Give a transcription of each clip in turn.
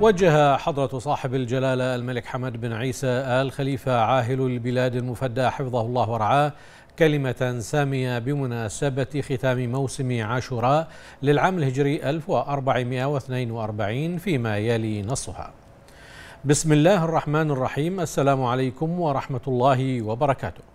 وجه حضرة صاحب الجلالة الملك حمد بن عيسى آل خليفة عاهل البلاد المفدى حفظه الله ورعاه كلمة سامية بمناسبة ختام موسم عاشوراء للعام الهجري 1442 فيما يلي نصها. بسم الله الرحمن الرحيم السلام عليكم ورحمة الله وبركاته.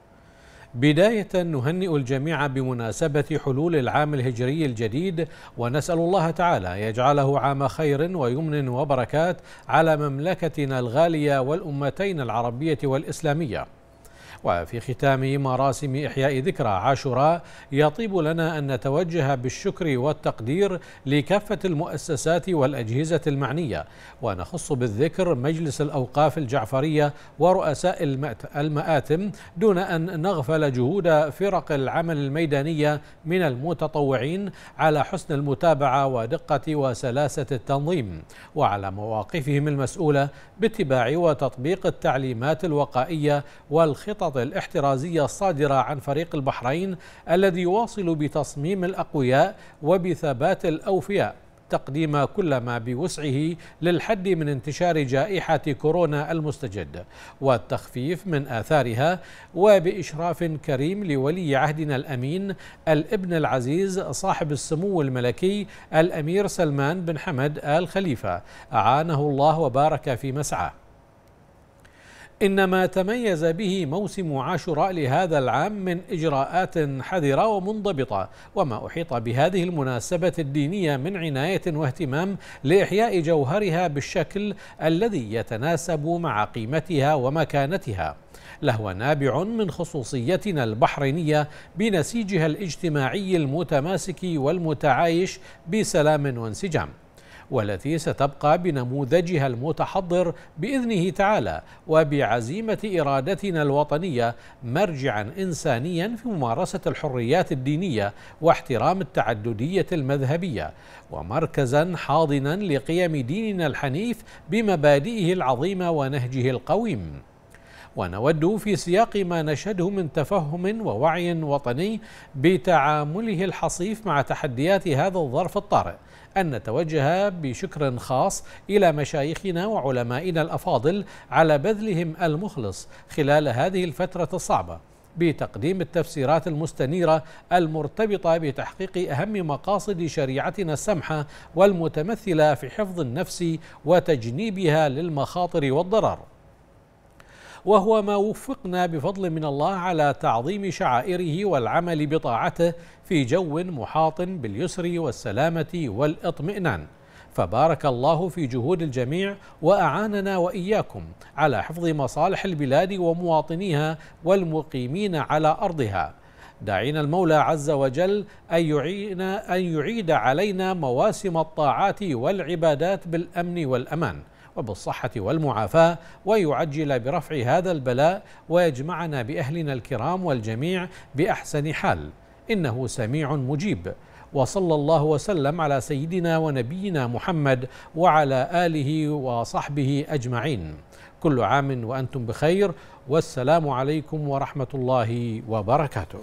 بداية نهنئ الجميع بمناسبة حلول العام الهجري الجديد ونسأل الله تعالى يجعله عام خير ويمن وبركات على مملكتنا الغالية والأمتين العربية والإسلامية. وفي ختام مراسم إحياء ذكرى عاشوراء يطيب لنا أن نتوجه بالشكر والتقدير لكافة المؤسسات والأجهزة المعنية ونخص بالذكر مجلس الأوقاف الجعفرية ورؤساء المآتم دون أن نغفل جهود فرق العمل الميدانية من المتطوعين على حسن المتابعة ودقة وسلاسة التنظيم وعلى مواقفهم المسؤولة باتباع وتطبيق التعليمات الوقائية والخطط الخطط الاحترازية الصادرة عن فريق البحرين الذي يواصل بتصميم الأقوياء وبثبات الأوفياء. تقديم كل ما بوسعه للحد من انتشار جائحة كورونا المستجد والتخفيف من آثارها وبإشراف كريم لولي عهدنا الأمين الابن العزيز صاحب السمو الملكي الأمير سلمان بن حمد آل خليفة. أعانه الله وبارك في مسعاه. إن ما تميز به موسم عاشوراء لهذا العام من إجراءات حذرة ومنضبطة وما أحيط بهذه المناسبة الدينية من عناية واهتمام لإحياء جوهرها بالشكل الذي يتناسب مع قيمتها ومكانتها. لهو نابع من خصوصيتنا البحرينية بنسيجها الاجتماعي المتماسك والمتعايش بسلام وانسجام. والتي ستبقى بنموذجها المتحضر بإذنه تعالى وبعزيمة إرادتنا الوطنية مرجعا انسانيا في ممارسة الحريات الدينية واحترام التعددية المذهبية ومركزا حاضنا لقيم ديننا الحنيف بمبادئه العظيمة ونهجه القويم. ونود في سياق ما نشهده من تفهم ووعي وطني بتعامله الحصيف مع تحديات هذا الظرف الطارئ. أن نتوجه بشكر خاص إلى مشايخنا وعلمائنا الأفاضل على بذلهم المخلص خلال هذه الفترة الصعبة بتقديم التفسيرات المستنيرة المرتبطة بتحقيق أهم مقاصد شريعتنا السمحة والمتمثلة في حفظ النفس وتجنيبها للمخاطر والضرر. وهو ما وفقنا بفضل من الله على تعظيم شعائره والعمل بطاعته في جو محاط باليسر والسلامة والإطمئنان. فبارك الله في جهود الجميع وأعاننا وإياكم على حفظ مصالح البلاد ومواطنيها والمقيمين على أرضها. داعين المولى عز وجل أن يعين أن يعيد علينا مواسم الطاعات والعبادات بالأمن والأمان. وبالصحة والمعافاة ويعجل برفع هذا البلاء ويجمعنا بأهلنا الكرام والجميع بأحسن حال. إنه سميع مجيب. وصلى الله وسلم على سيدنا ونبينا محمد وعلى آله وصحبه أجمعين. كل عام وأنتم بخير. والسلام عليكم ورحمة الله وبركاته.